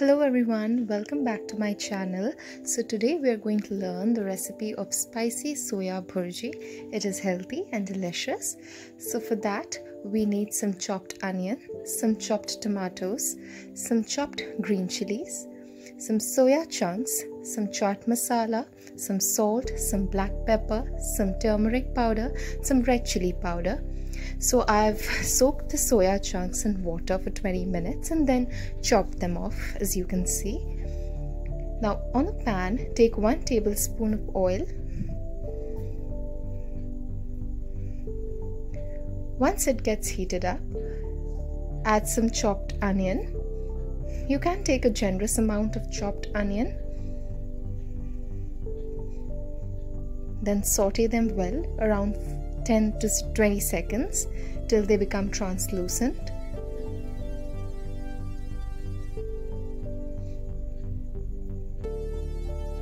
Hello everyone, welcome back to my channel. So today we are going to learn the recipe of spicy soya bhurji. It is healthy and delicious. So for that we need some chopped onion, some chopped tomatoes, some chopped green chilies, some soya chunks, some chaat masala, some salt, some black pepper, some turmeric powder, some red chili powder, so I've soaked the soya chunks in water for 20 minutes and then chopped them off as you can see. Now on a pan, take 1 tablespoon of oil. Once it gets heated up, add some chopped onion. You can take a generous amount of chopped onion. Then saute them well around 10 to 20 seconds till they become translucent.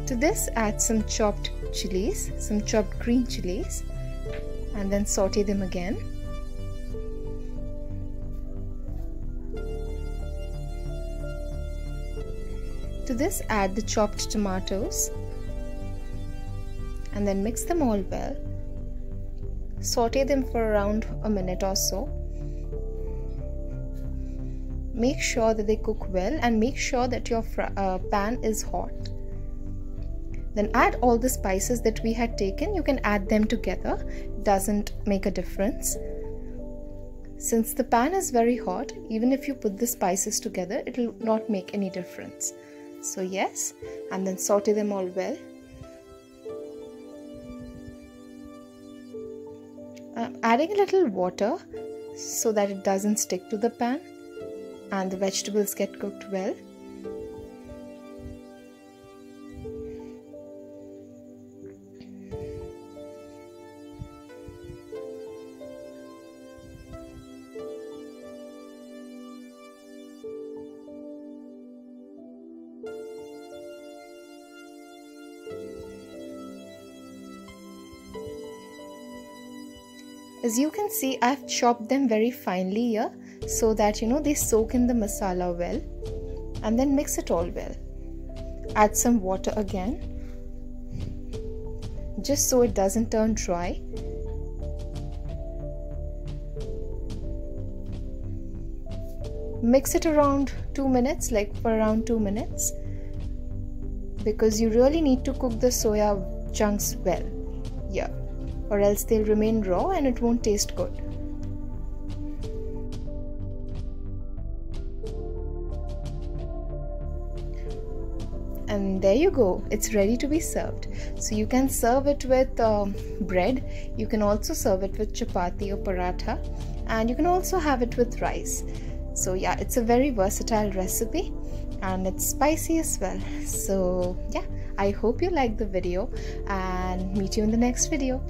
To this add some chopped chilies, some chopped green chilies and then saute them again. To this add the chopped tomatoes and then mix them all well Saute them for around a minute or so. Make sure that they cook well and make sure that your uh, pan is hot. Then add all the spices that we had taken. You can add them together. Doesn't make a difference. Since the pan is very hot, even if you put the spices together, it will not make any difference. So yes, and then saute them all well uh, adding a little water so that it doesn't stick to the pan and the vegetables get cooked well as you can see I've chopped them very finely here so that you know they soak in the masala well and then mix it all well. Add some water again just so it doesn't turn dry. Mix it around 2 minutes like for around 2 minutes because you really need to cook the soya chunks well yeah or else they'll remain raw and it won't taste good. and there you go. It's ready to be served. So you can serve it with uh, bread. You can also serve it with chapati or paratha. And you can also have it with rice. So yeah it's a very versatile recipe and it's spicy as well. So yeah i hope you like the video and meet you in the next video